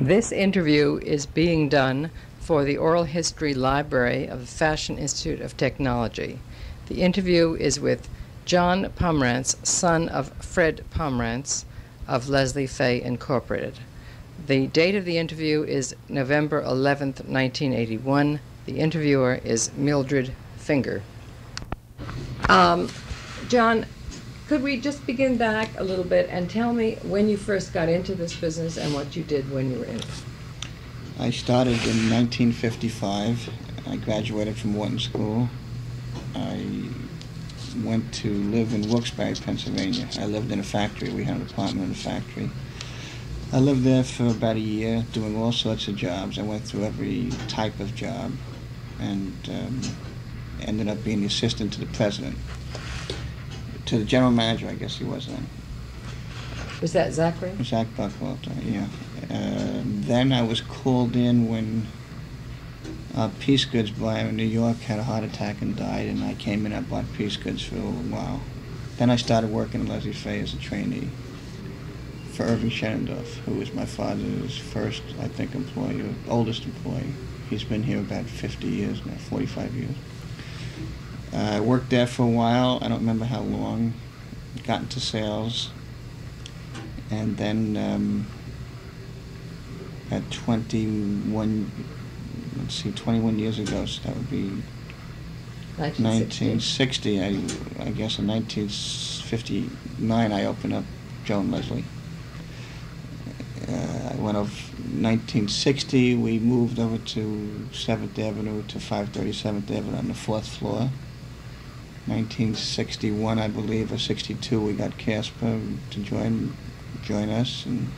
This interview is being done for the Oral History Library of the Fashion Institute of Technology. The interview is with John Pomerantz, son of Fred Pomerantz of Leslie Fay Incorporated. The date of the interview is November 11, 1981. The interviewer is Mildred Finger. Um, John, could we just begin back a little bit and tell me when you first got into this business and what you did when you were in it? I started in 1955. I graduated from Wharton School. I went to live in Wilkes-Barre, Pennsylvania. I lived in a factory. We had an apartment in a factory. I lived there for about a year, doing all sorts of jobs. I went through every type of job, and um, ended up being the assistant to the president to the general manager, I guess he was then. Was that Zachary? Zach Buckwalter, yeah. Uh, then I was called in when a piece goods buyer in New York had a heart attack and died, and I came in. I bought piece goods for a little while. Then I started working at Leslie Fay as a trainee for Irving Shenendorf, who was my father's first, I think, employee, oldest employee. He's been here about 50 years now, 45 years. Uh, I worked there for a while. I don't remember how long. Got into sales, and then um, at 21, let's see, 21 years ago, so that would be 1960. 1960 I, I guess in 1959, I opened up Joan Leslie. Uh, I went over 1960. We moved over to 7th Avenue to 537th Avenue on the fourth floor. 1961, I believe, or 62, we got Kasper to join join us, and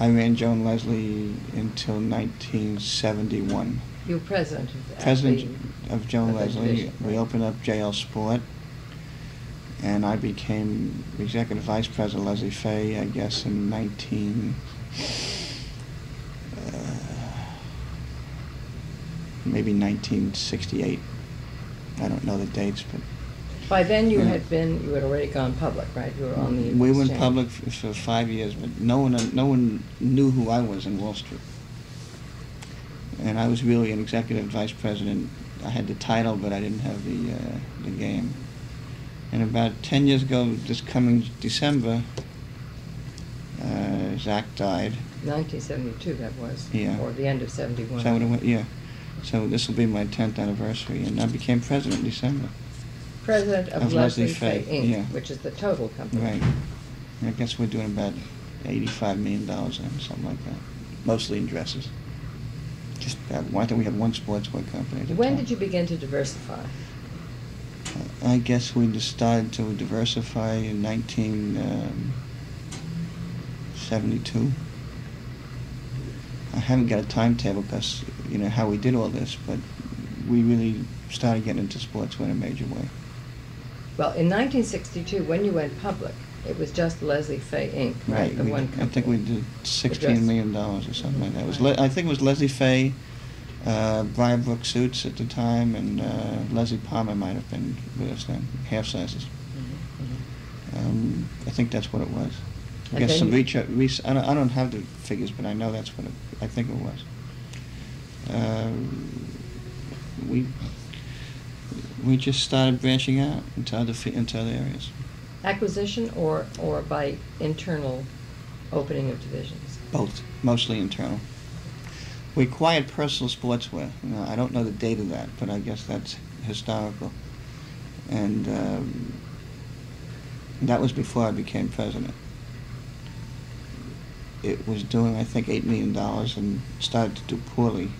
I ran Joan Leslie until 1971. You were president of President of Joan of Leslie. We opened up JL Sport, and I became executive vice president of Leslie Fay, I guess, in 19. Uh, maybe 1968. I don't know the dates, but By then, you Yeah. had been, you had already gone public, right? You were on the we went exchange. public for, for five years, but no one no one knew who I was in Wall Street. And I was really an executive vice president. I had the title, but I didn't have the uh, the game. And about ten years ago, this coming December, uh, Zach died. 1972, that was. Yeah. Or the end of 71. Is that what it went? Yeah. So this will be my tenth anniversary, and I became president in December. President of, Of Leslie, Leslie Fay, Inc., yeah. which is the total company. Right. And I guess we're doing about eighty-five million dollars in something like that, mostly in dresses. Just about. I think we had one sportswear company. When time. did you begin to diversify? I guess we just started to diversify in nineteen um. I haven't got a timetable because you know how we did all this, but we really started getting into sportswear in a major way. Well, in 1962, when you went public, it was just Leslie Fay Inc., right? Right. The we- one I think we did sixteen million dollars or something like that. It was. Le- I think it was Leslie Fay, uh, Briar Brook Suits at the time, and uh, Leslie Palmer might have been with us then, half sizes. Mhm, Um, I think that's what it was. I And guess some research. Res- I, don't, I don't have the figures, but I know that's what it, I think it was. Um, we we just started branching out into other into other areas. Acquisition or, or by internal opening of divisions? Both, mostly internal. We acquired personal sportswear. Now, I don't know the date of that, but I guess that's historical. And um, that was before I became president. It was doing, I think, $8 million and started to do poorly.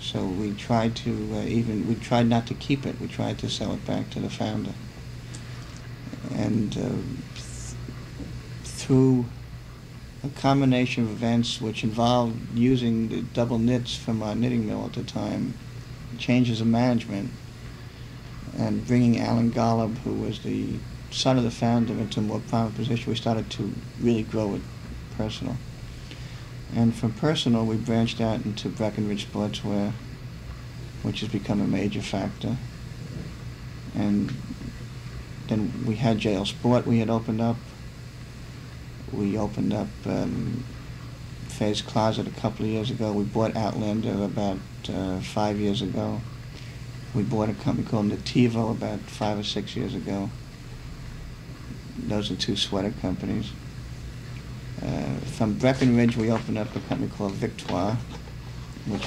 So we tried to uh, even, we tried not to keep it. We tried to sell it back to the founder. And uh, th- through a combination of events which involved using the double knits from our knitting mill at the time, changes of management, and bringing Alan Golub, who was the son of the founder, into a more prominent position, we started to really grow it personal. And from personal, we branched out into Breckenridge Sportswear, which has become a major factor. And then we had JL Sport we had opened up. We opened up um, Fay's Closet a couple of years ago. We bought Outlander about uh, five years ago. We bought a company called Nativo about five or six years ago. Those are two sweater companies. Uh, from Breckenridge, we opened up a company called Victoire, which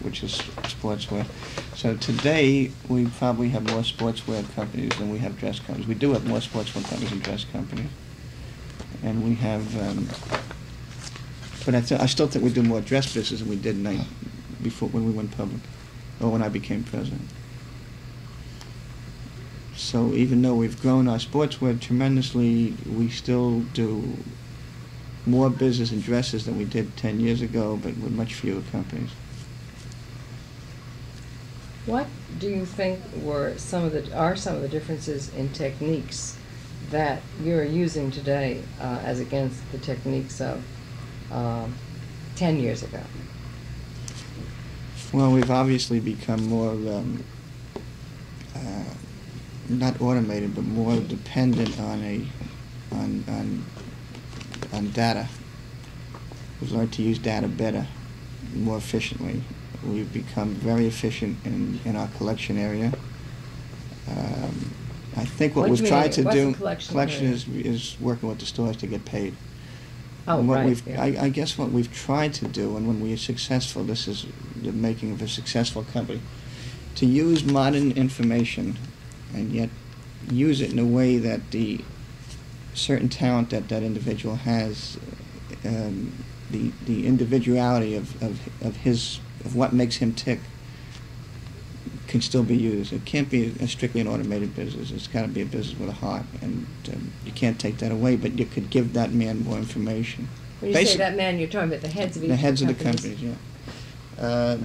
which is sportswear. So today, we probably have more sportswear companies than we have dress companies. We do have more sportswear companies than dress companies. And we have, um, but I, th- I still think we do more dress business than we did before when we went public, or when I became president. So even though we've grown our sportswear tremendously, we still do more business in dresses than we did 10 years ago, but with much fewer companies. What do you think were some of the are some of the differences in techniques that you're using today uh, as against the techniques of um, ten years ago? Well, we've obviously become more um, uh, not automated, but more dependent on a on on on data. We've learned to use data better, more efficiently. We've become very efficient in, in our collection area. Um, I think what, What we've tried to do a collection is is working with the stores to get paid. Oh, And what right. we've, yeah. I, I guess what we've tried to do, and when we are successful, this is the making of a successful company, to use modern information and yet use it in a way that the certain talent that that individual has, um, the, the individuality of, of, of his, of what makes him tick can still be used. It can't be a strictly an automated business. It's got to be a business with a heart, and um, you can't take that away. But you could give that man more information. when you say that man, you're talking about the heads of each The heads of the companies. companies, yeah. Uh,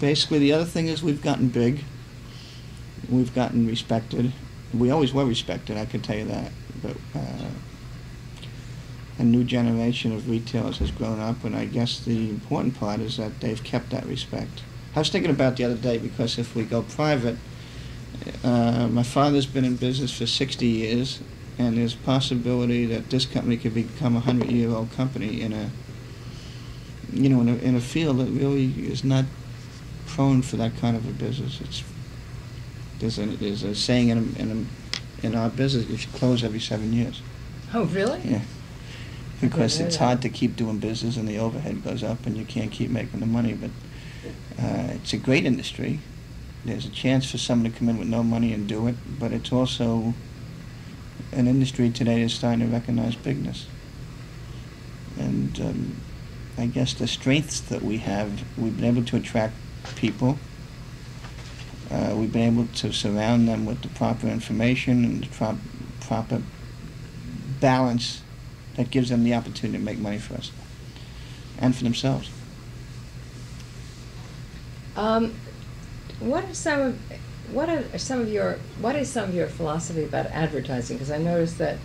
basically, the other thing is we've gotten big. We've gotten respected. We always were respected, I can tell you that. But uh, a new generation of retailers has grown up, and I guess the important part is that they've kept that respect. I was thinking about the other day because if we go private, uh, my father's been in business for 60 years, and there's possibility that this company could become a 100-year-old company in a you know, in a, in a field that really is not prone for that kind of a business. It's there's a there's a saying in in a, in our business you should close every seven years. Oh, really? Yeah. Because it's hard to keep doing business and the overhead goes up and you can't keep making the money. But uh, it's a great industry. There's a chance for someone to come in with no money and do it, but it's also an industry today that's starting to recognize bigness. And um, I guess the strengths that we have, we've been able to attract people. Uh, we've been able to surround them with the proper information and the trop- proper balance that gives them the opportunity to make money for us and for themselves. Um, what are some of what are some of your what is some of your philosophy about advertising? Because I noticed that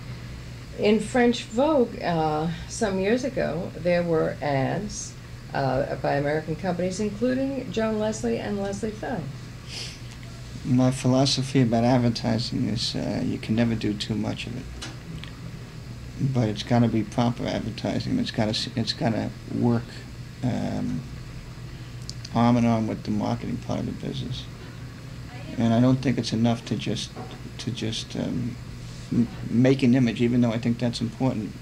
in French Vogue uh, some years ago there were ads uh, by American companies, including Joan Leslie and Leslie Fay. My philosophy about advertising is uh, you can never do too much of it, but it's got to be proper advertising. It's got to it's got to work um, arm in arm with the marketing part of the business. And I don't think it's enough to just to just um, make an image, even though I think that's important.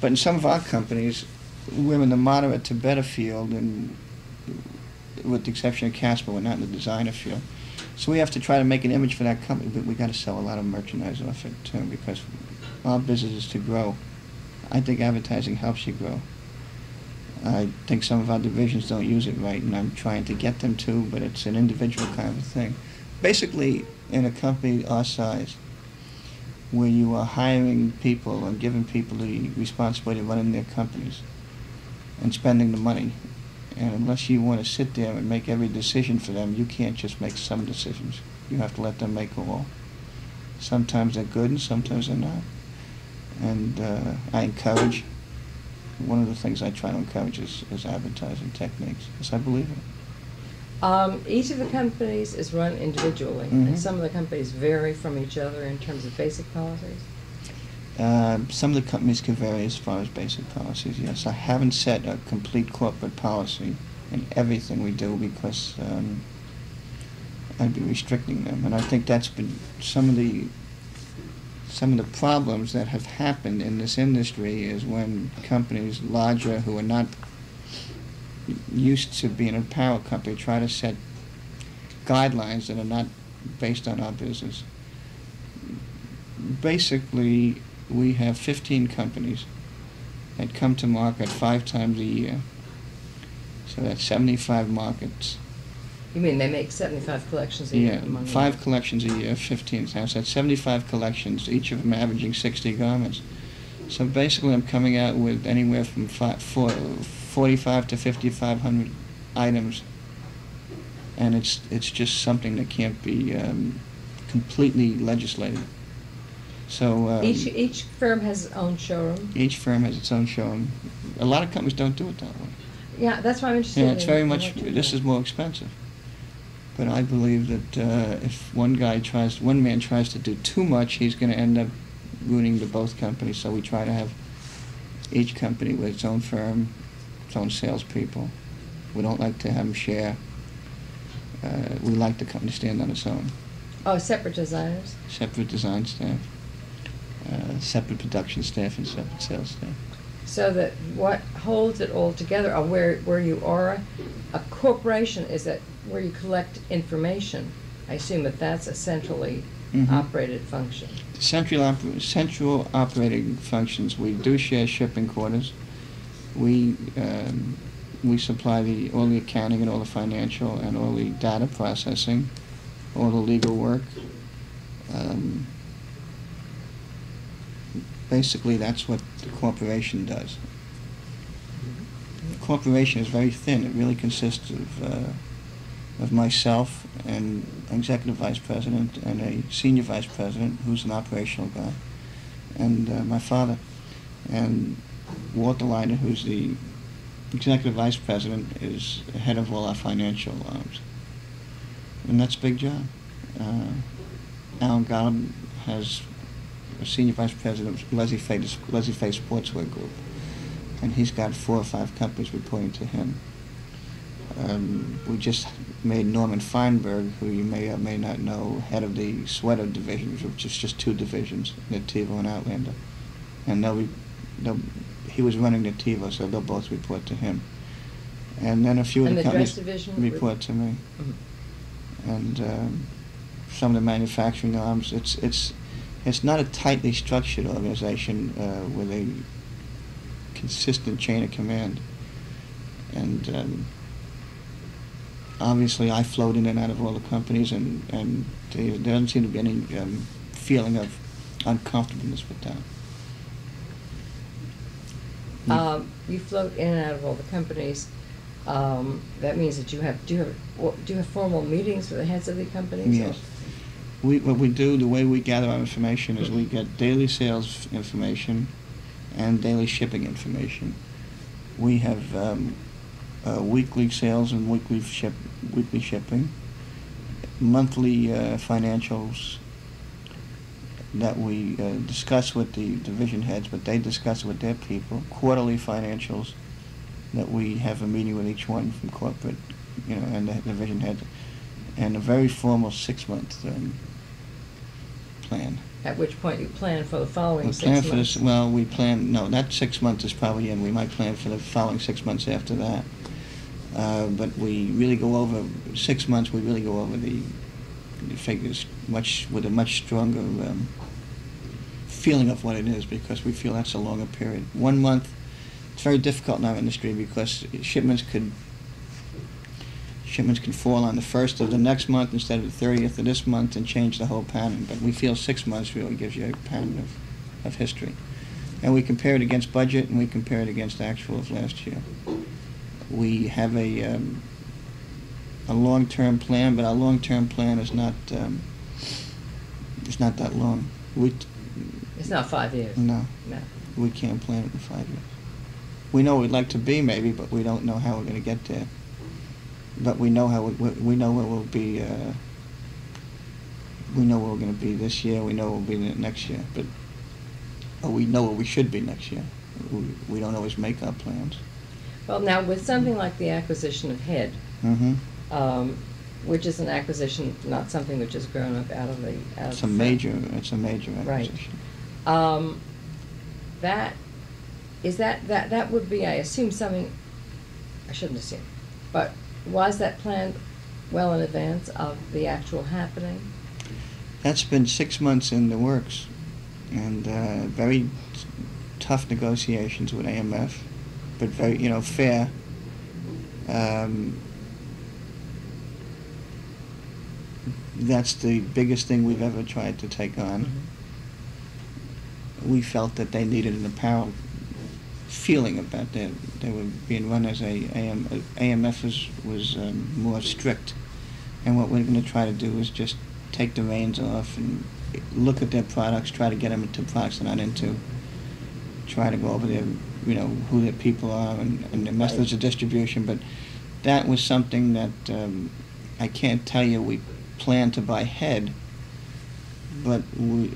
But in some of our companies, we're in the moderate to better field, and with the exception of Kasper, we're not in the designer field. So we have to try to make an image for that company, but we got to sell a lot of merchandise off it too, because our business is to grow. I think advertising helps you grow. I think some of our divisions don't use it right, and I'm trying to get them to, but it's an individual kind of thing. Basically, in a company our size, where you are hiring people and giving people the responsibility of running their companies and spending the money, and unless you want to sit there and make every decision for them, you can't just make some decisions. You have to let them make all. Sometimes they're good and sometimes they're not. And uh, I encourage, one of the things I try to encourage is, is advertising techniques, because I believe in it. Um, each of the companies is run individually, Mhm. and some of the companies vary from each other in terms of basic policies. Uh, some of the companies can vary as far as basic policies, yes. I haven't set a complete corporate policy in everything we do because um, I'd be restricting them. And I think that's been some of the some of the problems that have happened in this industry is when companies larger who are not used to being a power company try to set guidelines that are not based on our business. Basically, we have 15 companies that come to market five times a year. So that's 75 markets. You mean they make 75 collections a year? Yeah, five them? collections a year, 15 times. That's 75 collections, each of them averaging 60 garments. So basically, I'm coming out with anywhere from five, four, 45 to 5,500 items, and it's it's just something that can't be um, completely legislated. So um, Each, each firm has its own showroom? each firm has its own showroom. A lot of companies don't do it that way. Yeah, that's why I'm interested. Yeah, it's very much. This is more expensive. But I believe that uh, if one guy tries, one man tries to do too much, he's going to end up ruining the both companies. So we try to have each company with its own firm, its own salespeople. We don't like to have them share. Uh, we like the company to stand on its own. Oh, separate designers? Separate design staff, uh, separate production staff, and separate sales staff. So that what holds it all together, or where, where you are, a corporation is that where you collect information. I assume that that's a centrally Mhm. operated function. Central, oper- central operating functions, we do share shipping quarters. We, um, we supply the, all the accounting and all the financial and all the data processing, all the legal work. Um, basically, that's what the corporation does. The corporation is very thin. It really consists of, uh, of myself and executive vice president and a senior vice president who's an operational guy, and uh, my father, and Walter Leiter, who's the executive vice president, is head of all our financial arms, and that's a big job. Uh, Alan has senior vice president of Leslie Fay, Leslie Fay Sportswear Group, and he's got four or five companies reporting to him. Um, we just made Norman Feinberg, who you may or may not know, head of the sweater division, which is just two divisions, Nativo and Outlander. And they'll, be, they'll, he was running Nativo, so they'll both report to him. And then a few And of the the companies report to me. Mhm. And um, some of the manufacturing arms, it's it's it's not a tightly structured organization uh, with a consistent chain of command. And um, obviously, I float in and out of all the companies, and and there doesn't seem to be any um, feeling of uncomfortableness with that. You- Um, you float in and out of all the companies. Um, that means that you have, do you have, do you have formal meetings with the heads of the companies? Yes. We, what we do, the way we gather our information is we get daily sales information and daily shipping information. We have um, uh, weekly sales and weekly ship, weekly shipping, monthly uh, financials that we uh, discuss with the division heads, but they discuss with their people, quarterly financials that we have a meeting with each one from corporate, you know, and the division heads, and a very formal six-month um, plan. At which point you plan for the following We six plan months? for this, well, we plan, no, that six months is probably in, we might plan for the following six months after that. Uh, but we really go over, six months, we really go over the, the figures much, with a much stronger, um, feeling of what it is, because we feel that's a longer period. One month, it's very difficult in our industry because shipments could, shipments can fall on the first of the next month instead of the thirtieth of this month and change the whole pattern. But we feel six months really gives you a pattern of, of history. And we compare it against budget and we compare it against actual of last year. We have a, um, a long-term plan, but our long-term plan is not, um, it's not that long. We, It's not five years? no, No. we can't plan it in five years. We know we'd like to be maybe, but we don't know how we're gonna get there. But we know how, we, we know where we'll be, uh, we know where we're gonna be this year, we know where we'll be next year, but or we know where we should be next year. We, we don't always make our plans. Well, now, with something like the acquisition of Head, Mm-hmm. um, which is an acquisition, not something which has grown up out of the, out of It's a the- major, it's a major Right. acquisition. Um, that, is that, that, that would be, I assume, something, I shouldn't assume, but was that planned well in advance of the actual happening? That's been six months in the works, and uh, very t- tough negotiations with AMF, but very, you know, fair. Um, that's the biggest thing we've ever tried to take on. We felt that they needed an apparel feeling about that. They were being run as a AM, AMF was was um, more strict, and what we're going to try to do is just take the reins off and look at their products, try to get them into products they're not into, try to go over their, you know, who their people are and, and their methods of distribution. But that was something that um, I can't tell you we plan to buy Head, but we,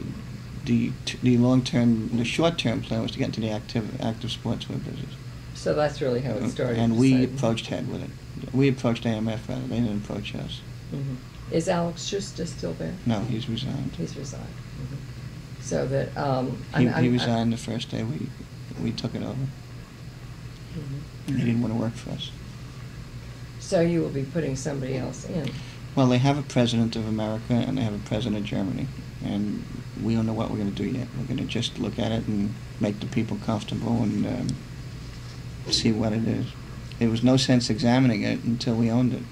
the t- the long term, the short term plan was to get into the active active sportswear business. So that's really how it started. And we deciding. approached Head with it. We approached AMF rather. They didn't approach us. Mhm. Is Alex Schuster still there? No, he's resigned. He's resigned. Mhm. So that, um. He, I'm- I'm- he resigned the first day we we took it over. Mhm. He didn't want to work for us. So you will be putting somebody else in. Well, they have a president of America and they have a president of Germany, and we don't know what we're going to do yet. We're going to just look at it and make the people comfortable and um, see what it is. There was no sense examining it until we owned it.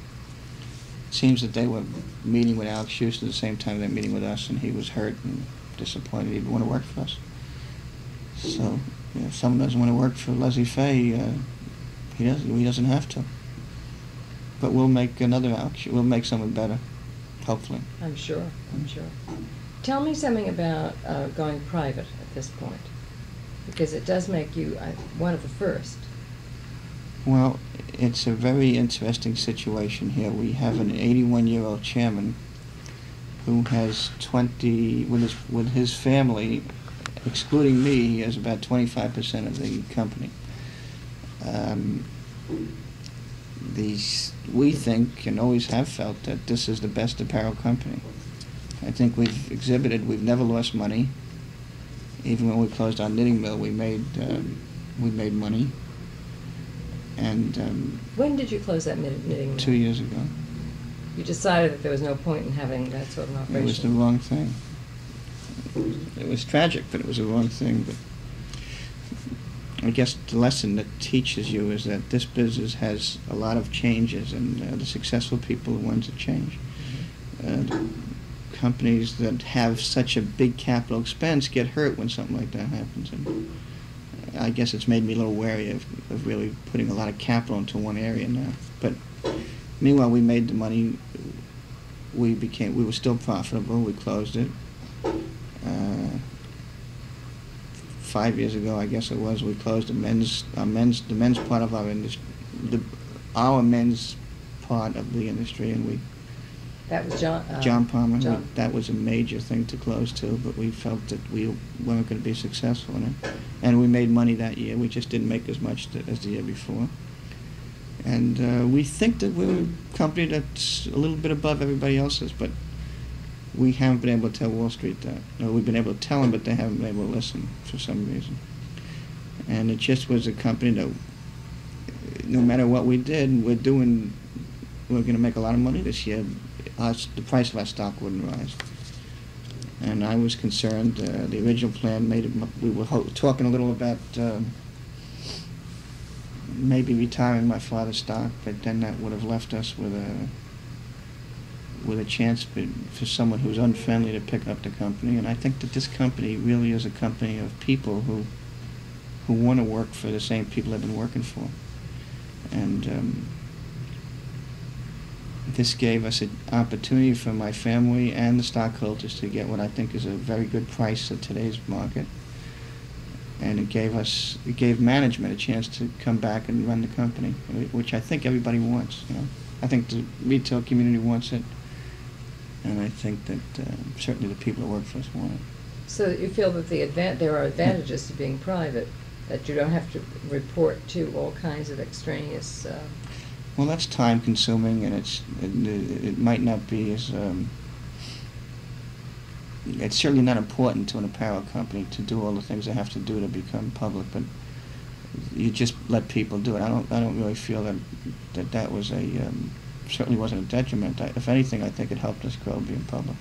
It seems that they were meeting with Alex Schuster at the same time they're meeting with us, and he was hurt and disappointed he didn't want to work for us. So, you know, if someone doesn't want to work for Leslie Fay, uh, he doesn't. He doesn't have to. But we'll make another Alex. We'll make someone better, hopefully. I'm sure, I'm sure. Tell me something about uh, going private at this point, because it does make you uh, one of the first. Well, it's a very interesting situation here. We have an 81-year-old chairman who has 20 with his with his family, excluding me. He has about 25% of the company. Um, these we think and always have felt that this is the best apparel company. I think we've exhibited we've never lost money. Even when we closed our knitting mill, we made um, we made money. And um, When did you close that knitting mill? two years ago, You decided that there was no point in having that sort of operation. it was the wrong thing. It was tragic, but it was the wrong thing. But I guess the lesson that teaches you is that this business has a lot of changes, and uh, the successful people are the ones that change. Uh, the companies that have such a big capital expense get hurt when something like that happens, and I guess it's made me a little wary of, of really putting a lot of capital into one area now. But meanwhile, we made the money. We became. We were still profitable. We closed it. Uh, five years ago, I guess it was, we closed the men's, our men's, the men's part of our industry, the, our men's part of the industry, and we, That was John. uh, John Palmer, we- John. that was a major thing to close too, but we felt that we weren't going to be successful in it. And we made money that year, we just didn't make as much th- as the year before. And uh, we think that we're a company that's a little bit above everybody else's, but we haven't been able to tell Wall Street that. No, we've been able to tell them, but they haven't been able to listen for some reason. And it just was a company that, no matter what we did, we're doing, we're going to make a lot of money this year. Our, the price of our stock wouldn't rise. And I was concerned. Uh, the original plan made it. We were talking a little about um, maybe retiring my father's stock, but then that would have left us with a with a chance for, for someone who's unfriendly to pick up the company. And I think that this company really is a company of people who who want to work for the same people they've been working for. And um, this gave us an opportunity for my family and the stockholders to get what I think is a very good price at today's market. And it gave us, it gave management a chance to come back and run the company, which I think everybody wants. You know, I think the retail community wants it, and I think that uh, certainly the people that work for us want it. So you feel that the advan, there are advantages to being private, that you don't have to report to all kinds of extraneous, uh, Well, that's time consuming, and it's it, it might not be as um, it's certainly not important to an apparel company to do all the things they have to do to become public, but you just let people do it. I don't I don't really feel that that that was a um, certainly wasn't a detriment. I, if anything, I think it helped us grow being public.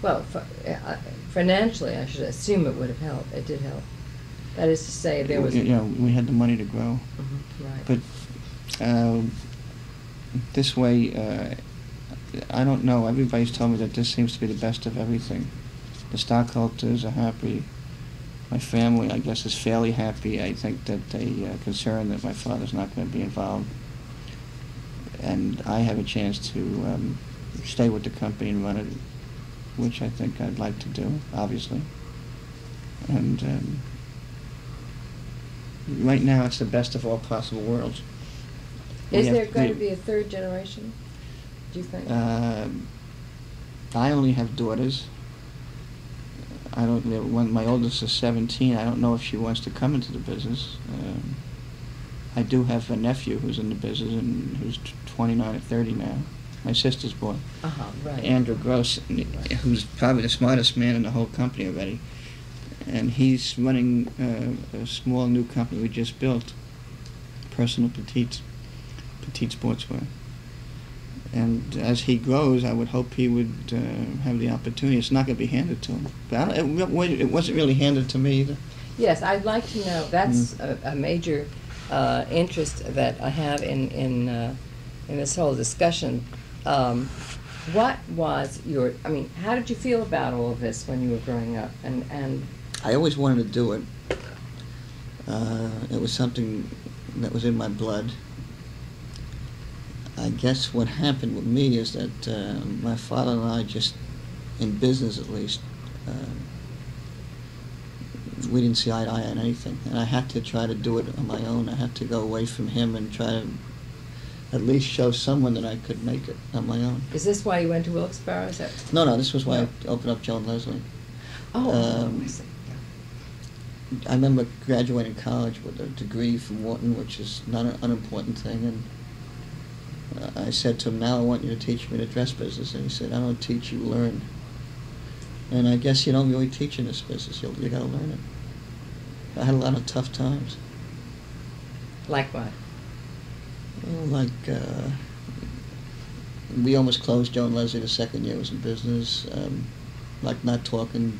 well, fi- uh, financially, I should assume it would have helped, it did help. That is to say, there was. you know we had the money to grow. Mhm, Right. But uh, this way, uh, I don't know. Everybody's told me that this seems to be the best of everything. The stockholders are happy. My family, I guess, is fairly happy. I think that they are concerned that my father's not going to be involved. And I have a chance to um, stay with the company and run it, which I think I'd like to do, obviously. And um, right now, it's the best of all possible worlds. Is there going to be a third generation, do you think? Um, I only have daughters. I don't. the One, my oldest is seventeen. I don't know if she wants to come into the business. Um, I do have a nephew who's in the business and who's twenty-nine or thirty now. My sister's boy, Uh-huh, right. Andrew Gross, who's probably the smartest man in the whole company already, and he's running uh, a small new company we just built, personal petite, petite sportswear. And as he grows, I would hope he would uh, have the opportunity. It's not going to be handed to him, but I it, it wasn't really handed to me either. Yes, I'd like to know, that's Mm. a, a major uh, interest that I have in, in, uh, in this whole discussion. Um, What was your, I mean, how did you feel about all of this when you were growing up? And, and, I always wanted to do it. Uh, it was something that was in my blood. I guess what happened with me is that uh, my father and I just, in business at least, uh, we didn't see eye to eye on anything, and I had to try to do it on my own. I had to go away from him and try to at least show someone that I could make it on my own. is this why you went to Wilkes-Barre? Is that? No, no, this was why No. I opened up Joan Leslie. Oh, Um, I see, yeah. I remember graduating college with a degree from Wharton, which is not an unimportant thing, and I said to him, "Now I want you to teach me the dress business." And he said, "I don't teach, you learn." And I guess you don't really teach in this business; you you got to learn it. I had a lot of tough times, Like what? Well, like uh, we almost closed Joan Leslie the second year I was in business. Um, like not talking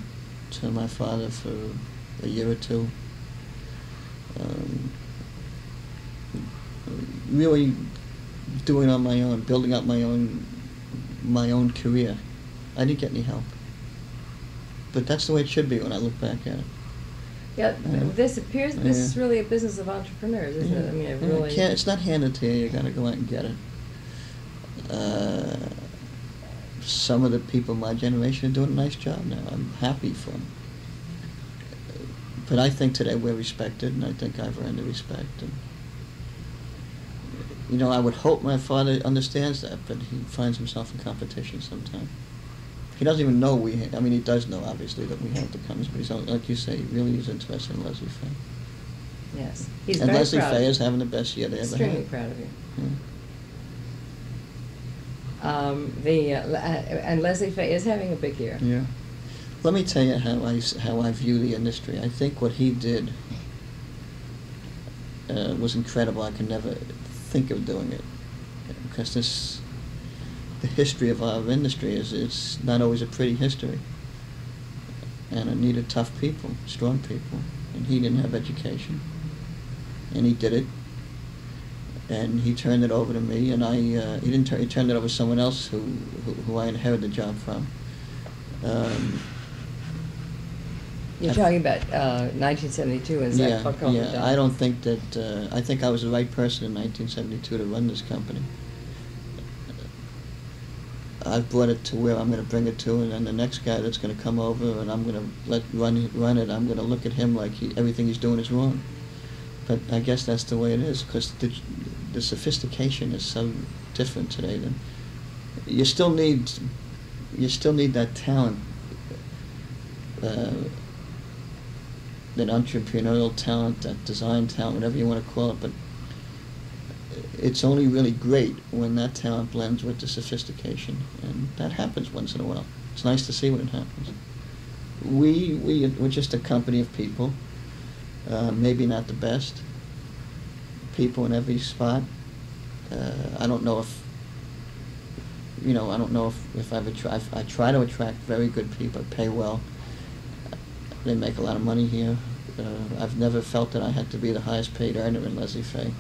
to my father for a year or two. Um, really doing on my own, building up my own my own career. I didn't get any help. But that's the way it should be when I look back at it. Yeah, Yeah. this appears, this is really a business of entrepreneurs, isn't it? I mean, it really. can't, it's not handed to you. You got to go out and get it. Uh, some of the people my generation are doing a nice job now. I'm happy for them. But I think today we're respected, and I think I've earned the respect. And you know, I would hope my father understands that, but he finds himself in competition sometimes. He doesn't even know we. Ha- I mean, he does know obviously that we have the companies, but he's like you say, he really is interested in Leslie Fay. Yes, he's and very Leslie proud. Fay is having the best year they ever Extremely had. proud of you. Yeah. Um, the, uh, uh, and Leslie Fay is having a big year. Yeah. Let me tell you how I, how I view the industry. I think what he did uh, was incredible. I can never think of doing it because this, the history of our industry is it's not always a pretty history, and it needed tough people, strong people, and he didn't have education, and he did it. And he turned it over to me, and I uh, he didn't turn he turned it over to someone else who who, who I inherited the job from. Um, You're talking about uh, 1972 and Zach yeah, yeah. I don't think that uh, I think I was the right person in 1972 to run this company. I've brought it to where I'm going to bring it to, and then the next guy that's going to come over and I'm going to let run run it. I'm going to look at him like he, everything he's doing is wrong. But I guess that's the way it is because the, the sophistication is so different today. Than you still need you still need that talent. Uh, that entrepreneurial talent, that design talent, whatever you want to call it, but it's only really great when that talent blends with the sophistication, and that happens once in a while. It's nice to see when it happens. We we we're just a company of people, uh, maybe not the best people in every spot. Uh, I don't know if you know I don't know if if I've I try to attract very good people, pay well. They make a lot of money here. Uh, I've never felt that I had to be the highest paid earner in Leslie Fay.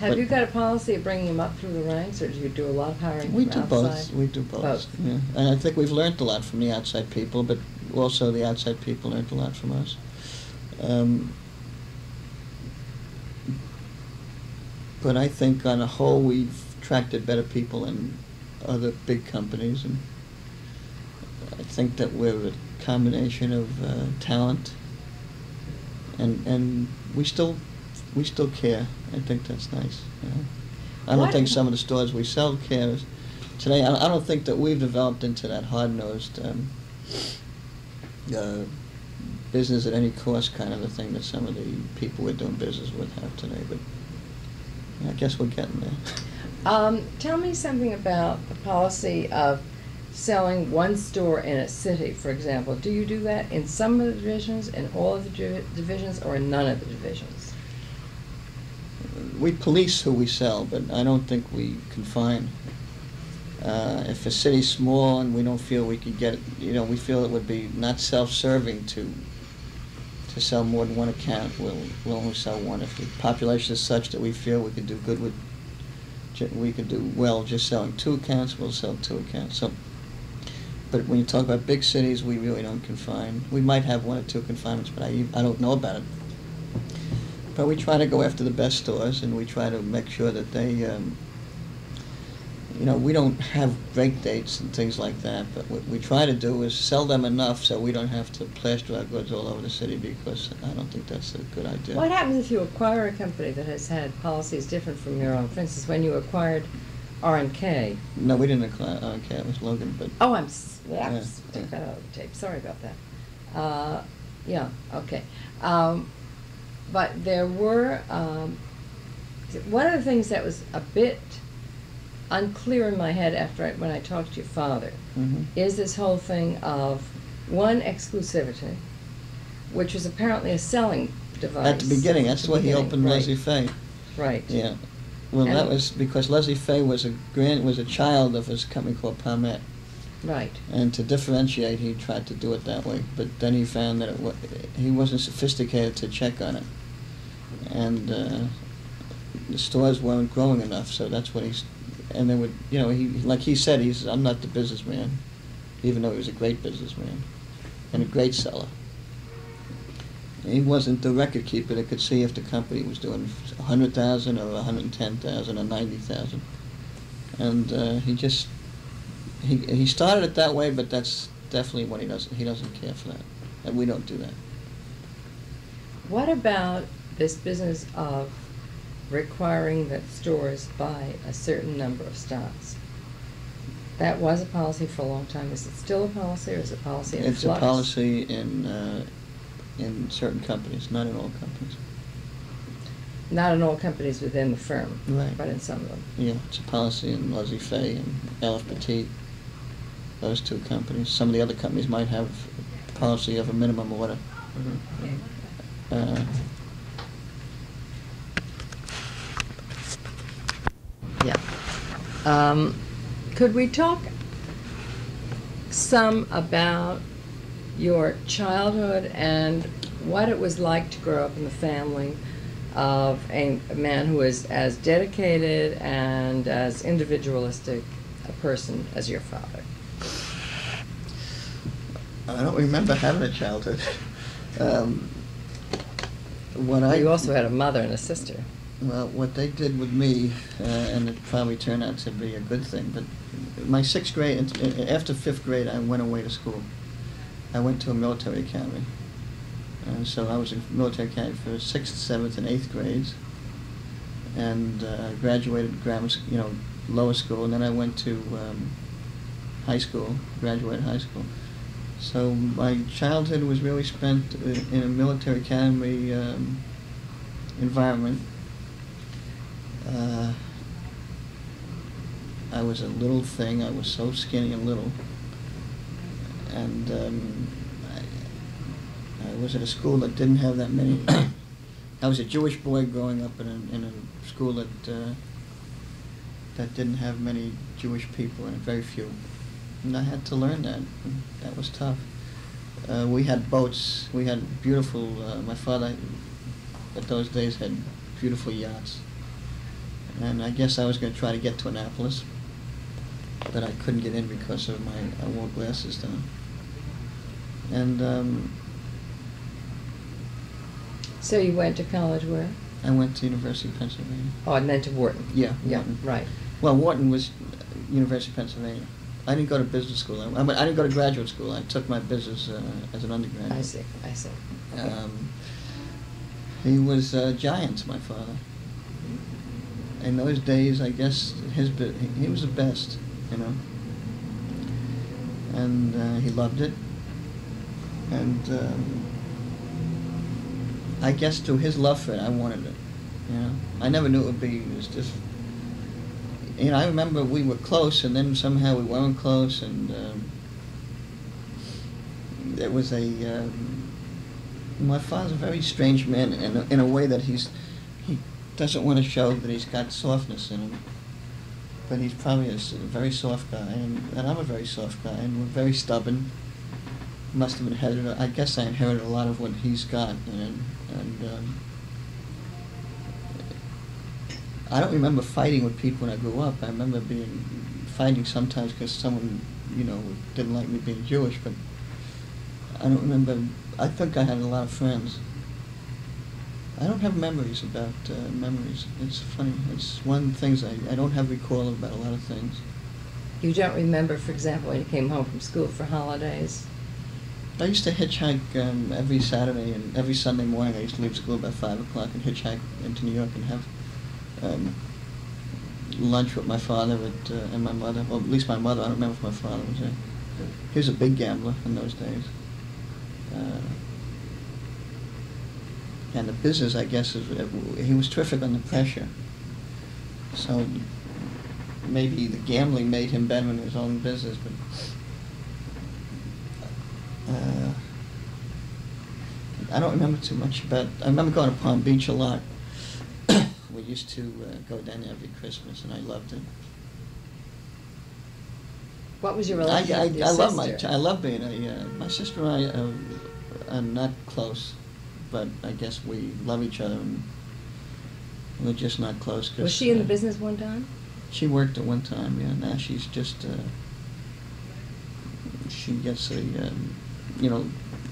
Have But- you got a policy of bringing them up through the ranks, or do you do a lot of hiring We do outside? both. We do both. Both. Yeah. And I think we've learned a lot from the outside people, but also the outside people learned a lot from us. Um, but I think on a whole we've attracted better people than other big companies, and I think that we're combination of uh, talent, and and we still we still care. I think that's nice. You know? I don't What- think some of the stores we sell care. Today, I I don't think that we've developed into that hard-nosed um, uh, business at any cost kind of a thing that some of the people we're doing business with have today. But I guess we're getting there. Um, tell me something about the policy of selling one store in a city, for example. Do you do that in some of the divisions, in all of the divi- divisions, or in none of the divisions? we police who we sell, but I don't think we confine. Uh, if a city's small and we don't feel we could get, you know, we feel it would be not self-serving to to sell more than one account, we'll, we'll only sell one. If the population is such that we feel we could do good with, we could do well just selling two accounts, we'll sell two accounts. So, but when you talk about big cities, we really don't confine. We might have one or two confinements, but I, I don't know about it. But we try to go after the best stores, and we try to make sure that they, um, you know, we don't have break dates and things like that. But what we try to do is sell them enough so we don't have to plaster our goods all over the city because I don't think that's a good idea. What happens if you acquire a company that has had policies different from your own? For instance, when you acquired R and K. No, we didn't acquire. Okay, it was Logan, but Oh, I'm. s- yeah, Yeah. Take that out of the tape. Sorry about that. Uh, yeah. Okay. Um, but there were um, one of the things that was a bit unclear in my head after I, when I talked to your father mhm. is this whole thing of one exclusivity, which was apparently a selling device. at the beginning, that's the why he beginning, opened right, Leslie Fay. Right. Yeah. Well, that was because Leslie Fay was a grand was a child of his company called Palmette. Right. And to differentiate, he tried to do it that way. But then he found that it wa- he wasn't sophisticated to check on it, and uh, the stores weren't growing enough. So that's what he's. And they would, you know, he like he said, he's I'm not the businessman, even though he was a great businessman and a great seller. He wasn't the record keeper that could see if the company was doing a hundred thousand or a hundred and ten thousand or ninety thousand, and uh, he just he he started it that way, but that's definitely what he doesn't he doesn't care for that, and we don't do that. What about this business of requiring that stores buy a certain number of stocks? That was a policy for a long time. Is it still a policy, or is it a policy in It's flux? a policy in uh, in certain companies, not in all companies. Not in all companies within the firm, Right. but in some of them. Yeah, it's a policy in Leslie Fay and Elf Petit. Those two companies. Some of the other companies might have a policy of a minimum order. Uh, Yeah. Um, could we talk some about your childhood and what it was like to grow up in the family of a, man who was as dedicated and as individualistic a person as your father? I don't remember having a childhood. Um, what I you also had a mother and a sister. Well, what they did with me, uh, and it probably turned out to be a good thing, but my sixth grade, after fifth grade, I went away to school. I went to a military academy. And so I was in military academy for sixth, seventh, and eighth grades, and uh, graduated grammar, you know, lower school, and then I went to um, high school, graduated high school. So my childhood was really spent in a military academy um, environment. Uh, I was a little thing. I was so skinny and little, and um, I, I was at a school that didn't have that many. I was a Jewish boy growing up in a, in a school that uh, that didn't have many Jewish people and very few. And I had to learn that. That was tough. Uh, we had boats. We had beautiful. Uh, my father, at those days, had beautiful yachts. And I guess I was going to try to get to Annapolis, but I couldn't get in because of my I wore glasses then. And um, So you went to college where? I went to University of Pennsylvania. Oh, I then to Wharton. Yeah, Yeah, Wharton. right. Well, Wharton was uh, University of Pennsylvania. I didn't go to business school. I, I, mean, I didn't go to graduate school. I took my business uh, as an undergraduate. I see, I see. Okay. Um, he was uh, giant, my father. In those days, I guess his he, he was the best, you know. And uh, he loved it. And um, I guess to his love for it, I wanted it. You know, I never knew it would be. It was just. You know, I remember we were close, and then somehow we weren't close, and um, there was a. Um, my father's a very strange man in a, in a way that he's he doesn't want to show that he's got softness in him. But he's probably a very soft guy, and, and I'm a very soft guy, and we're very stubborn. Must have inherited. I guess I inherited a lot of what he's got, and and um, I don't remember fighting with people when I grew up. I remember being fighting sometimes because someone, you know, didn't like me being Jewish, but I don't remember. I think I had a lot of friends. I don't have memories about uh, memories. It's funny. It's one of the things I, I don't have recall about a lot of things. You don't remember, for example, when you came home from school for holidays? I used to hitchhike um, every Saturday and every Sunday morning. I used to leave school about five o'clock and hitchhike into New York and have um, lunch with my father at, uh, and my mother. Well, at least my mother. I don't remember if my father was there. He was a big gambler in those days. Uh, and the business, I guess, is uh, he was terrific under pressure. So maybe the gambling made him better in his own business, but uh, I don't remember too much about. I remember going to Palm Beach a lot. we used to uh, go down there every Christmas, and I loved it. What was your relationship I, with your I sister? love my. I love being a. Uh, my sister and I uh, are not close, but I guess we love each other, and we're just not close. 'cause, Was she in the uh, business one time? She worked at one time, yeah. Now she's just, uh, she gets a, um, you know,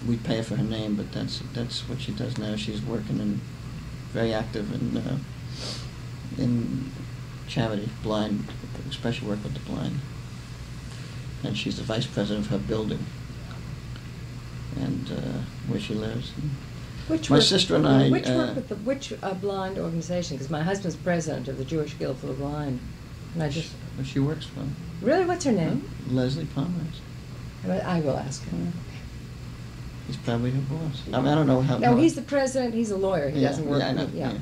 we pay her for her name, but that's that's what she does now. She's working and very active in uh, in charity, blind, special work with the blind, and she's the vice president of her building, and uh, where she lives. Which My work- sister and I, Which uh, work with the, which uh, blind organization? Because my husband's president of the Jewish Guild for the Blind. And I just, Where she works for really, what's her name? Leslie Pomerantz. I I will ask her. He's probably her boss. I, mean, I don't know how. No, how- he's the president, he's a lawyer, he Yeah, doesn't work, yeah, I know, yeah.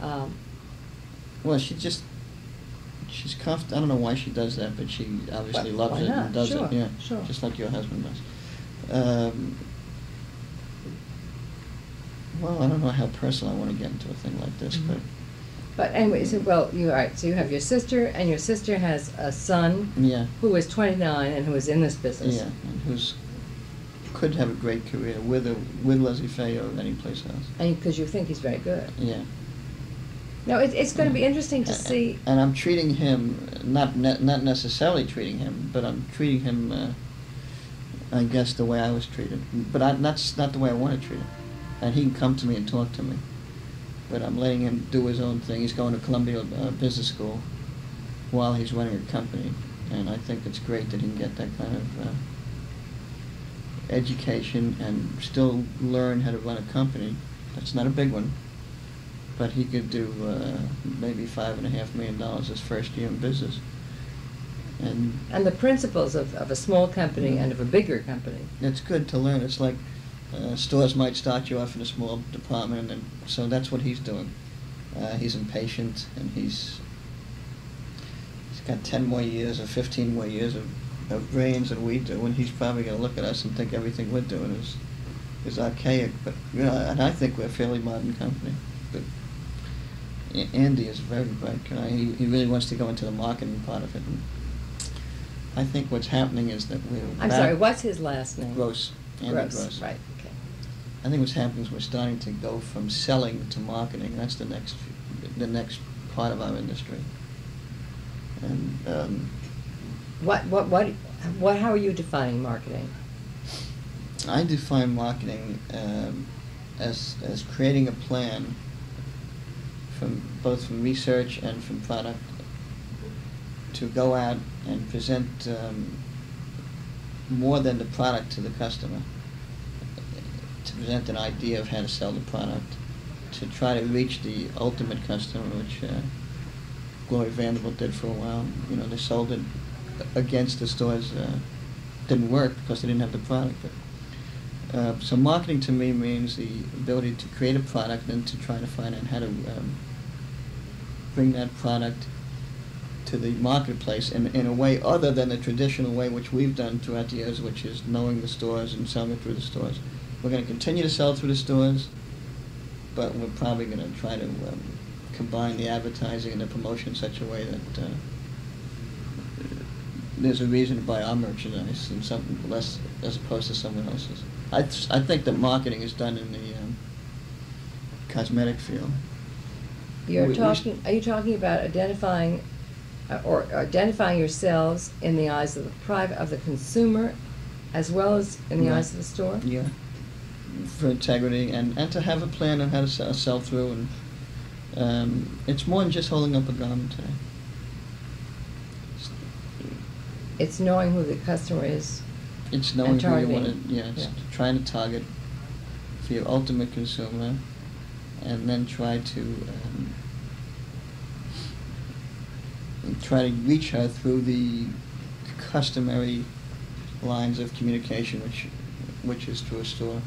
Um, Well, she just she's comf- I don't know why she does that, but she obviously Why- loves why it not? and does Sure, it. Yeah, sure. just like your husband does. Um, well, I don't know how personal I want to get into a thing like this, Mhm. but But anyway, so, well, you, all right, so you have your sister, and your sister has a son yeah, who is twenty-nine and who is in this business. yeah, and who's could have a great career with a, with Leslie Fay or any place else. And, because you think he's very good. Yeah. No, it, it's gonna be interesting to A- see, And I'm treating him not ne- not necessarily treating him, but I'm treating him, uh, I guess, the way I was treated. But I, that's not the way I want to treat him. And he can come to me and talk to me, but I'm letting him do his own thing. He's going to Columbia uh, Business School while he's running a company, and I think it's great that he can get that kind of uh, education and still learn how to run a company. That's not a big one but he could do uh, maybe five and a half million dollars his first year in business. And And the principles of, of a small company and of a bigger company. it's good to learn. It's like uh, stores might start you off in a small department, and so that's what he's doing. Uh, he's impatient, and he's he's got ten more years or fifteen more years of, of brains than we do, and he's probably going to look at us and think everything we're doing is is archaic. But you know, and I think we're a fairly modern company. But Andy is a very bright guy. He he really wants to go into the marketing part of it. And I think what's happening is that we're I'm sorry, what's his last name? Gross. Andy Gross, Gross. right, okay. I think what's happening is we're starting to go from selling to marketing. That's the next, the next part of our industry. And um, What, what, what, what, how are you defining marketing? I define marketing um, as as creating a plan from both from research and from product to go out and present um, more than the product to the customer. To present an idea of how to sell the product, to try to reach the ultimate customer, which uh, Gloria Vanderbilt did for a while. You know, they sold it against the stores. Uh, didn't work because they didn't have the product. But uh, so marketing to me means the ability to create a product and to try to find out how to um, bring that product to the marketplace in, in a way other than the traditional way which we've done throughout the years, which is knowing the stores and selling it through the stores. We're going to continue to sell through the stores, but we're probably going to try to um, combine the advertising and the promotion in such a way that uh, there's a reason to buy our merchandise and something less as opposed to someone else's. I, th- I think that marketing is done in the um, cosmetic field. You're We- we talking, are you talking about identifying, uh, or identifying yourselves in the eyes of the private, of the consumer, as well as in the Yeah. eyes of the store? Yeah. For integrity and, and to have a plan on how to sell, sell through and um, it's more than just holding up a garment today. It's knowing who the customer is. It's knowing who you want to, yeah, it's Yeah. trying to target for your ultimate consumer and then try to um, try to reach her through the customary lines of communication which which is to a store.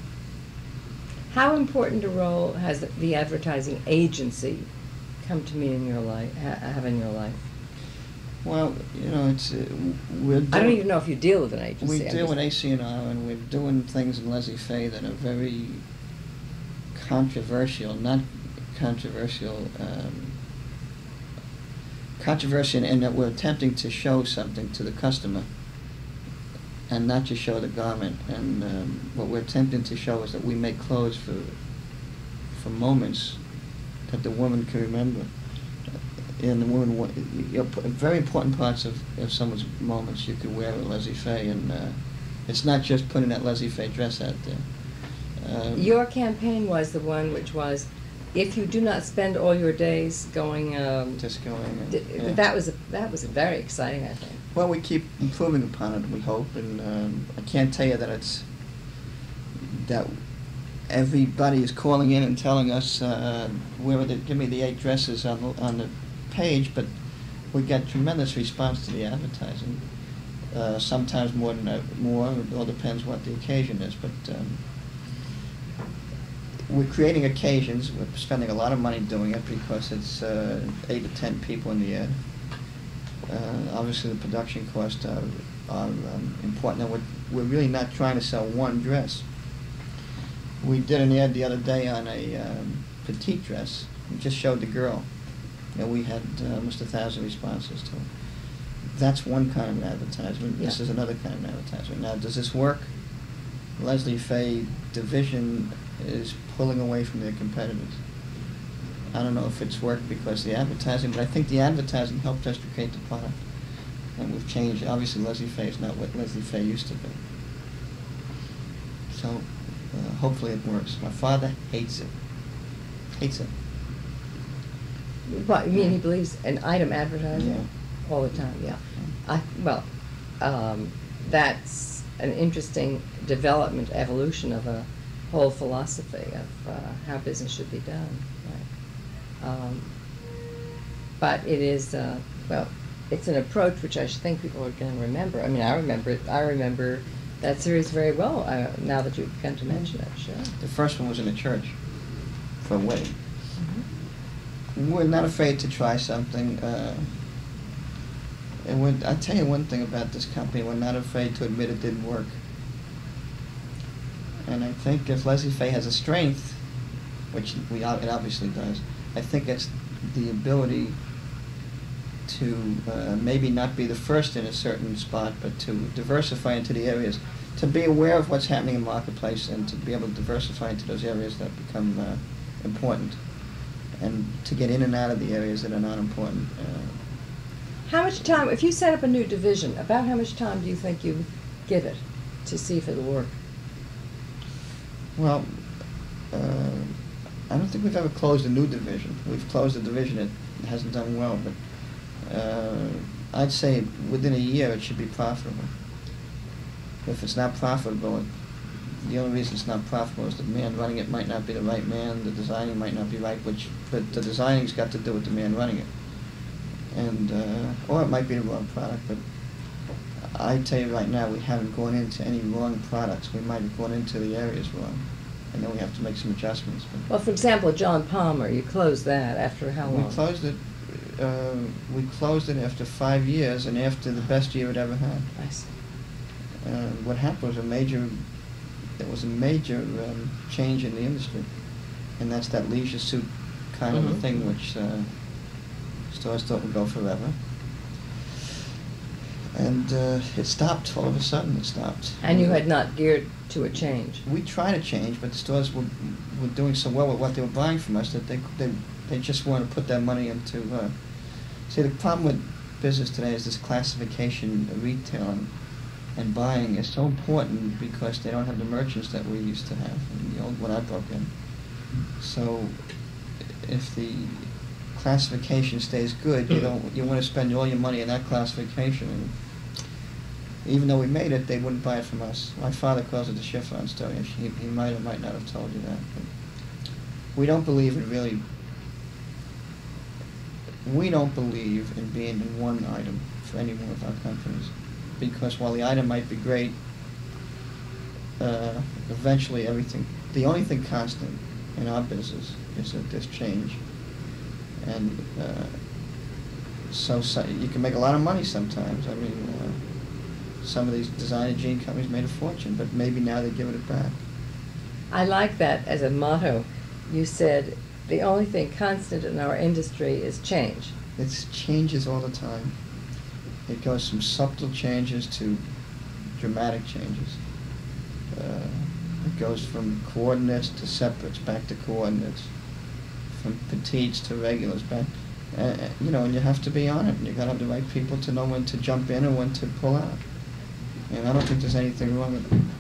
How important a role has the advertising agency come to me in your life, ha- have in your life? Well, you know, it's uh, we're. I don't even know if you deal with an agency. We I'm deal with AC&R, and we're doing things in Leslie Fay that are very controversial, not controversial, um, controversial in that we're attempting to show something to the customer and not just show the garment. And um, what we're attempting to show is that we make clothes for, for moments that the woman can remember. And the woman, you know, very important parts of, of someone's moments you could wear a Fay, and uh, it's not just putting that Leslie Fay dress out there. Um, Your campaign was the one which was, if you do not spend all your days going, um, just going. and- d- yeah. that was, a- that was very exciting, I think. Well, we keep improving upon it, we hope, and um, I can't tell you that it's that everybody is calling in and telling us uh, where they give me the eight dresses on the, on the page, but we get tremendous response to the advertising. Uh, sometimes more than uh, more, it all depends what the occasion is, but. Um, we're creating occasions. We're spending a lot of money doing it because it's uh, eight to ten people in the ad. Uh, obviously, the production costs are, are um, important. And we're, we're really not trying to sell one dress. We did an ad the other day on a um, petite dress. We just showed the girl, and we had uh, almost a thousand responses to it. That's one kind of an advertisement. This Yeah. is another kind of an advertisement. Now, does this work? Leslie Fay division is pulling away from their competitors. I don't know if it's worked because of the advertising, but I think the advertising helped us to create the product. And we've changed. Obviously, Leslie Fay is not what Leslie Fay used to be. So, uh, hopefully it works. My father hates it. Hates it. What, you mean he believes in item advertising? All the time, yeah. I, well, um, that's an interesting development, evolution of a whole philosophy of uh, how business should be done, right? Um, but it is, uh, well, it's an approach which I think people are going to remember. I mean, I remember it. I remember that series very well. Uh, now that you've begun to mention it, sure. The first one was in a church for a wedding. We're not afraid to try something. Uh, and I'll tell you one thing about this company. We're not afraid to admit it didn't work. And I think if Leslie Fay has a strength, which we it obviously does, I think it's the ability to uh, maybe not be the first in a certain spot, but to diversify into the areas, to be aware of what's happening in the marketplace, and to be able to diversify into those areas that become uh, important, and to get in and out of the areas that are not important. Uh, How much time, if you set up a new division, about how much time do you think you give it to see if it'll work? Well, uh, I don't think we've ever closed a new division. We've closed a division that hasn't done well, but uh, I'd say within a year it should be profitable. If it's not profitable, it, the only reason it's not profitable is the man running it might not be the right man, the designing might not be right, which but the designing's got to do with the man running it, and uh, or it might be the wrong product. But I tell you right now, we haven't gone into any wrong products. We might have gone into the areas wrong, and then we have to make some adjustments. But Well, for example, John Palmer, you closed that after how long? we closed it. Uh, we closed it after five years, and after the best year it ever had. I see. Uh, what happened was a major. There was a major um, change in the industry, and that's that leisure suit kind of a Mhm. thing, which uh, stores thought would go forever. And uh, it stopped all of a sudden. It stopped. And you had not geared to a change. We tried to change, but the stores were, were doing so well with what they were buying from us that they, they, they just wanted to put that money into. Uh, see, the problem with business today is this classification of retail and, and buying is so important because they don't have the merchants that we used to have in the old when I broke in. So, if the classification stays good, you don't you want to spend all your money in that classification. And even though we made it, they wouldn't buy it from us. My father calls it the chiffon story. He, he might or might not have told you that. But we don't believe in really. We don't believe in being in one item for any one of our companies, because while the item might be great, uh, eventually everything. The only thing constant in our business is that there's change, and uh, so, so you can make a lot of money sometimes. I mean. Uh, some of these designer jean companies made a fortune, but maybe now they're giving it back. I like that as a motto. You said the only thing constant in our industry is change. It changes all the time. It goes from subtle changes to dramatic changes. Uh, it goes from coordinates to separates back to coordinates, from petites to regulars back. Uh, you know, and you have to be on it, you got to have the right people to know when to jump in and when to pull out. And I don't think there's anything wrong with it.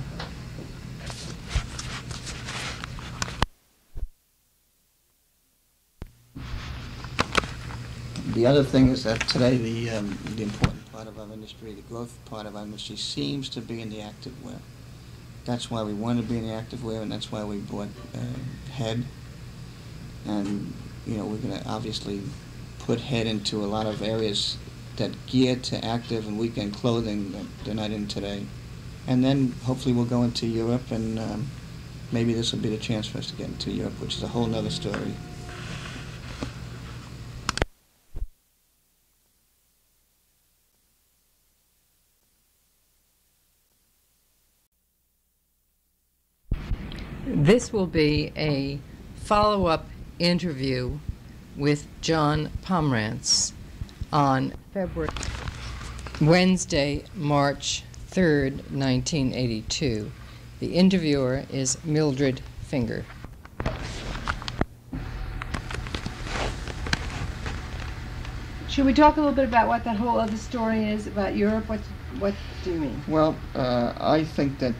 The other thing is that today the, um, the important part of our industry, the growth part of our industry, seems to be in the activewear. That's why we want to be in the activewear, and that's why we bought uh, Head. And, you know, we're going to obviously put Head into a lot of areas that gear to active and weekend clothing that they're not in today. And then hopefully we'll go into Europe, and um, maybe this will be the chance for us to get into Europe, which is a whole other story. This will be a follow up interview with John Pomerantz on February Wednesday, March 3rd, 1982. The interviewer is Mildred Finger. Should we talk a little bit about what that whole other story is about Europe? What what do you mean? Well, uh, I think that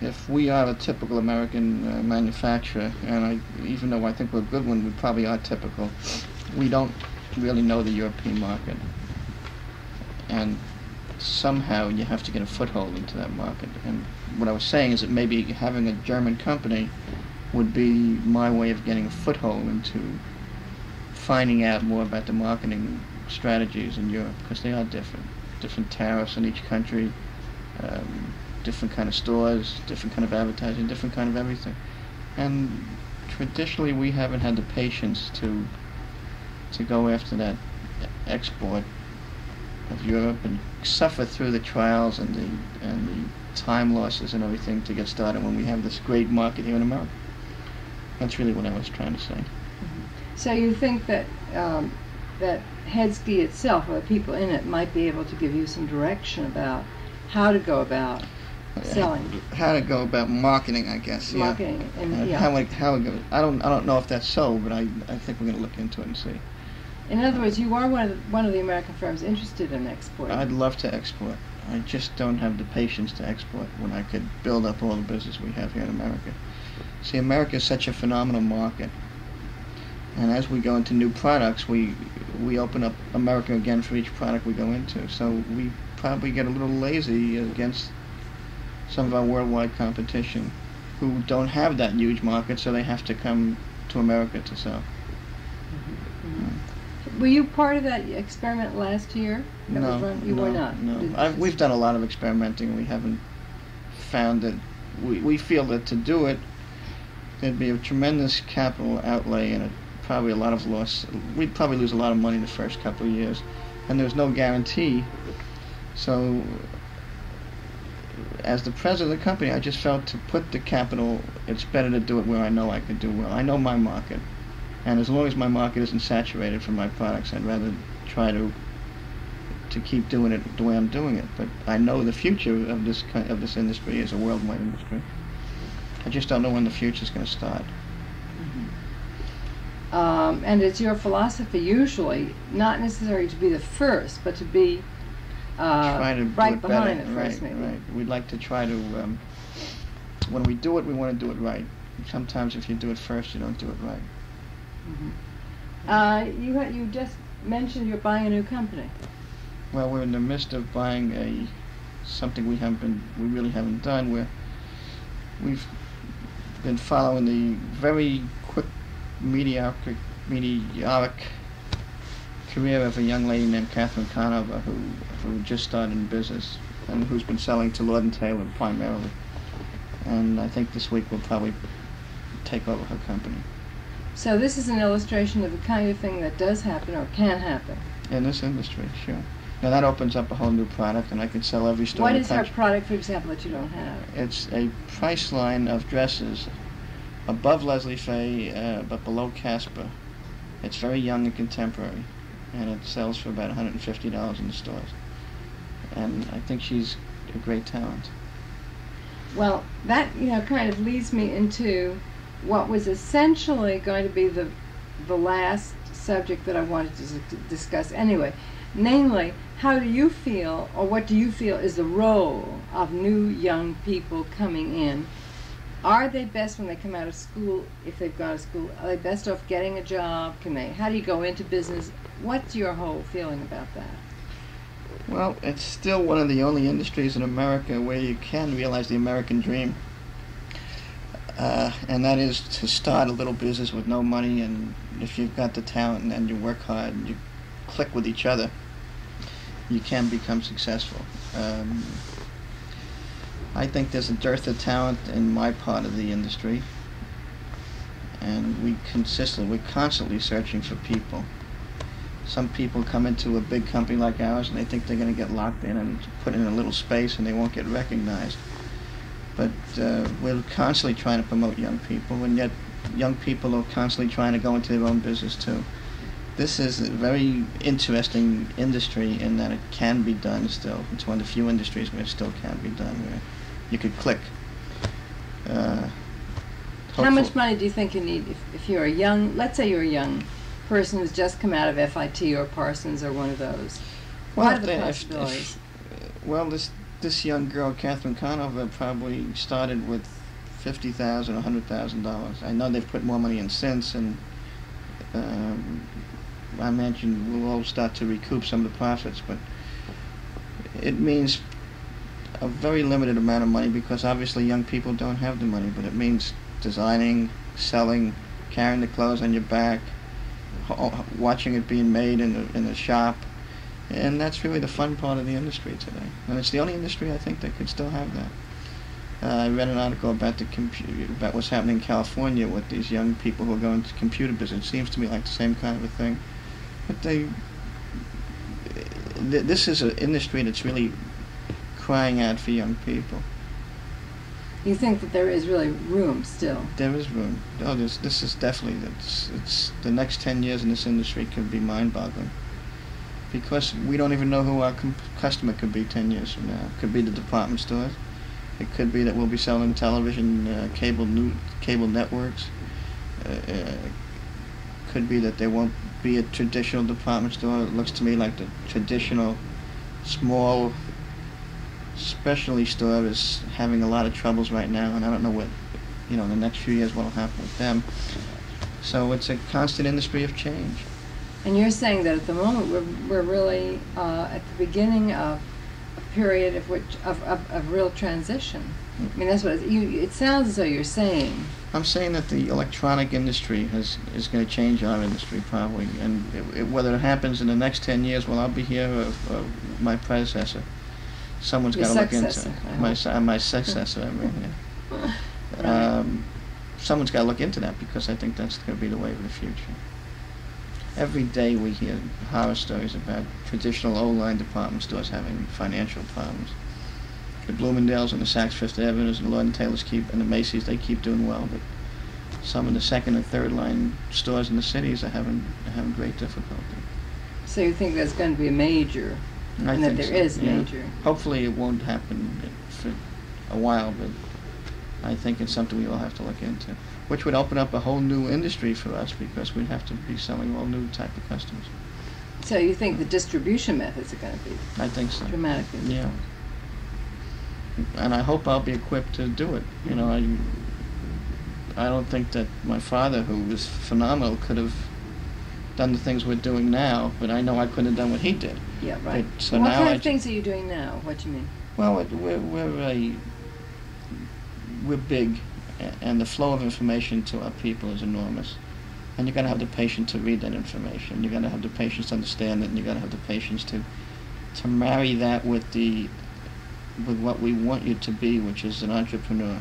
if we are a typical American uh, manufacturer, and I, even though I think we're a good one, we probably are typical, we don't really know the European market. And somehow you have to get a foothold into that market. And what I was saying is that maybe having a German company would be my way of getting a foothold into finding out more about the marketing strategies in Europe because they are different. Different tariffs in each country, um, different kind of stores, different kind of advertising, different kind of everything. And traditionally, we haven't had the patience to to go after that export of Europe and suffer through the trials and the and the time losses and everything to get started when we have this great market here in America. That's really what I was trying to say. So you think that um, that Head Ski itself, or the people in it, might be able to give you some direction about how to go about selling, How to go about marketing, I guess. yeah. marketing, and Uh, yeah. How it, how it goes. I don't I don't know if that's so, but I, I think we're going to look into it and see. In other words, you are one of the, one of the American firms interested in export. I'd love to export. I just don't have the patience to export when I could build up all the business we have here in America. See, America is such a phenomenal market, and as we go into new products, we we open up America again for each product we go into. So we probably get a little lazy against some of our worldwide competition, who don't have that huge market, so they have to come to America to sell. Mm-hmm. Were you part of that experiment last year? that No, run? you no, were not. No, I've, we've done a lot of experimenting. We haven't found that. We, we feel that to do it, there'd be a tremendous capital outlay and a, probably a lot of loss. We'd probably lose a lot of money in the first couple of years, and there's no guarantee. So, as the president of the company, I just felt to put the capital, it's better to do it where I know I could do well. I know my market, and as long as my market isn't saturated for my products, I'd rather try to to keep doing it the way I'm doing it. But I know the future of this of this industry is a worldwide industry. I just don't know when the future is going to start. Um, and it's your philosophy usually not necessarily to be the first, but to be uh, right behind better. the first, right, maybe. right. We'd like to try to. Um, when we do it, we want to do it right. Sometimes if you do it first, you don't do it right. Uh, you had, you just mentioned you're buying a new company. Well, we're in the midst of buying a something we haven't been, we really haven't done. Where we've been following the very quick, mediocre, meteoric career of a young lady named Catherine Conover, who who just started in business and who's been selling to Lord and Taylor primarily. And I think this week we'll probably take over her company. So this is an illustration of the kind of thing that does happen or can happen. In this industry, sure. Now that opens up a whole new product, and I can sell every store What is her product, for example, that you don't have? It's a price line of dresses above Leslie Fay, uh, but below Kasper. It's very young and contemporary, and it sells for about $150 in the stores. And I think she's a great talent. Well, that you know kind of leads me into what was essentially going to be the the last subject that I wanted to discuss anyway, namely, how do you feel, or what do you feel is the role of new young people coming in? Are they best when they come out of school? If they've gone to school, are they best off getting a job? Can they? How do you go into business? What's your whole feeling about that? Well, it's still one of the only industries in America where you can realize the American dream. Uh, and that is to start a little business with no money, and if you've got the talent and, you work hard and you click with each other, you can become successful. Um, I think there's a dearth of talent in my part of the industry, and we consistently, we're constantly searching for people some people come into a big company like ours and they think they're going to get locked in and put in a little space and they won't get recognized. But uh, we're constantly trying to promote young people, and yet young people are constantly trying to go into their own business too. This is a very interesting industry in that it can be done still. It's one of the few industries where it still can be done, where you could click. Uh, How much money do you think you need if, if you're a young, let's say you're a young person who's just come out of FIT or Parsons or one of those? what are the possibilities? if- well, this this young girl, Catherine Conover, probably started with fifty thousand or hundred thousand dollars. I know they've put more money in since, and um, I imagine we'll all start to recoup some of the profits. But it means a very limited amount of money because obviously young people don't have the money. But it means designing, selling, carrying the clothes on your back, watching it being made in the in the shop, and that's really the fun part of the industry today. And it's the only industry I think that could still have that. Uh, I read an article about the computer about what's happening in California with these young people who are going to computer business. It seems to me like the same kind of a thing, but they. th- This is an industry that's really crying out for young people. You think that there is really room still? There is room. Oh, this this is definitely it's it's the next ten years in this industry could be mind-boggling. Because we don't even know who our customer could be ten years from now. Could be the department stores. It could be that we'll be selling television, uh, cable new cable networks. Uh, uh, could be that there won't be a traditional department store. It looks to me like the traditional, small, specialty store is having a lot of troubles right now, and I don't know what, you know, in the next few years what'll happen with them. So it's a constant industry of change. And you're saying that at the moment we're, we're really uh, at the beginning of a period of which of, of, of real transition. I mean, that's what it, you. It sounds as though you're saying. I'm saying that the electronic industry has is going to change our industry probably, and it, it, whether it happens in the next ten years, well, I'll be here, or, or my predecessor. Someone's got to look into successor, I my uh, my successor. I mean, yeah. Right. um, someone's got to look into that because I think that's going to be the way of the future. Every day we hear horror stories about traditional old-line department stores having financial problems. The Bloomingdale's and the Saks Fifth Avenues and the Lord and Taylor's keep and the Macy's they keep doing well, but some of the second and third line stores in the cities are having are having great difficulty. So you think there's going to be a major, I and that there is so, a yeah. major. Hopefully it won't happen for a while, but I think it's something we all have to look into, which would open up a whole new industry for us because we'd have to be selling all new type of customers. So you think the distribution methods are going to be I think so. dramatically? Yeah. And I hope I'll be equipped to do it. You know, I I don't think that my father, who was phenomenal, could have done the things we're doing now, but I know I couldn't have done what he did. Yeah, right. But- so what now kind I of things are you doing now? What do you mean? Well, it- we're we're a, we're big, and the flow of information to our people is enormous. And you got to have the patience to read that information. You've got to have the patience to understand it, and you've got to have the patience to to marry that with the with what we want you to be, which is an entrepreneur.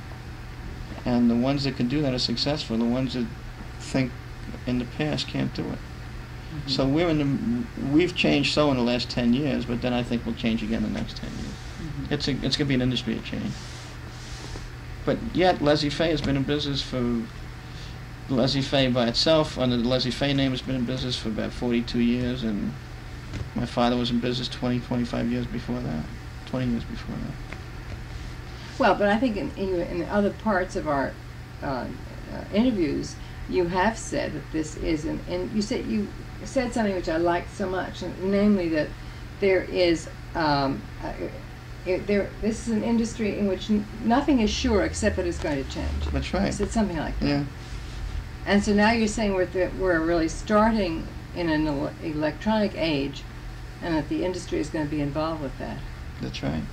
And the ones that can do that are successful. The ones that think in the past can't do it. Mm-hmm. So we're in the we've changed so in the last ten years, but then I think we'll change again in the next ten years. Mhm. It's a, it's going to be an industry of change. But yet, Leslie Fay has been in business for Leslie Fay by itself, under the Leslie Fay name, has been in business for about 42 years, and my father was in business 20, 25 years before that, 20 years before that. Well, but I think in, in, in other parts of our uh, uh, interviews, you have said that this is an, and you said you said something which I liked so much, namely that there is um, uh, it, there. This is an industry in which n- nothing is sure except that it's going to change. That's right. said something like that. Yeah, And so now you're saying we're, that we're really starting in an ele- electronic age, and that the industry is going to be involved with that. that's right.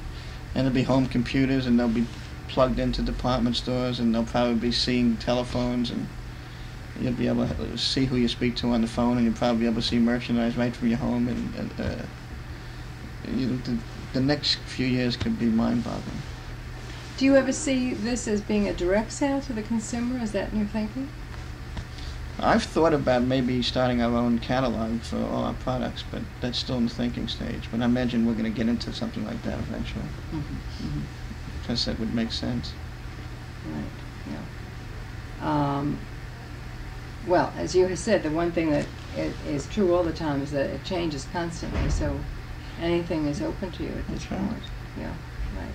And there'll be home computers, and they'll be plugged into department stores, and they'll probably be seeing telephones, and you'll be able to see who you speak to on the phone, and you'll probably be able to see merchandise right from your home, and, and uh, you know, the, the next few years could be mind-boggling. Do you ever see this as being a direct sale to the consumer? Is that in your thinking? I've thought about maybe starting our own catalog for all our products, but that's still in the thinking stage. But I imagine we're going to get into something like that eventually, Mm-hmm. because that would make sense. Right. Yeah. Um, well, as you have said, the one thing that i- true all the time is that it changes constantly. So anything is open to you at this right. point. Yeah. Right.